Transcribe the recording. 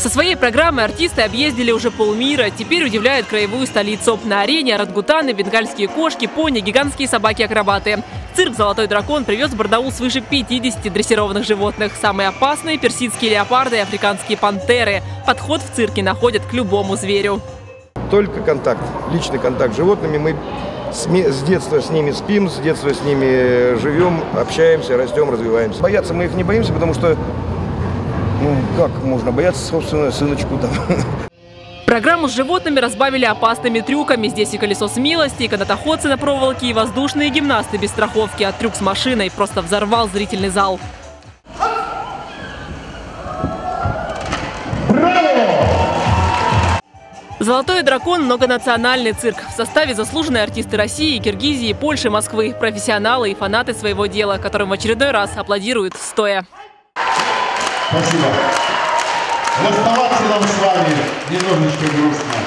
Со своей программой артисты объездили уже полмира. Теперь удивляют краевую столицу. На арене орангутаны, бенгальские кошки, пони, гигантские собаки-акробаты. Цирк «Золотой дракон» привез в Барнаул свыше 50 дрессированных животных. Самые опасные – персидские леопарды и африканские пантеры. Подход в цирке находят к любому зверю. Только контакт, личный контакт с животными. Мы с детства с ними спим, с детства с ними живем, общаемся, растем, развиваемся. Бояться мы их не боимся, потому что, ну, как можно бояться, собственно, сыночку там. Программу с животными разбавили опасными трюками. Здесь и колесо смелости, и канатоходцы на проволоке, и воздушные гимнасты без страховки. А трюк с машиной просто взорвал зрительный зал. «Золотой дракон» – многонациональный цирк. В составе заслуженные артисты России, Киргизии, Польши, Москвы, профессионалы и фанаты своего дела, которым в очередной раз аплодируют стоя. Спасибо. Расставаться нам с вами немножечко грустно.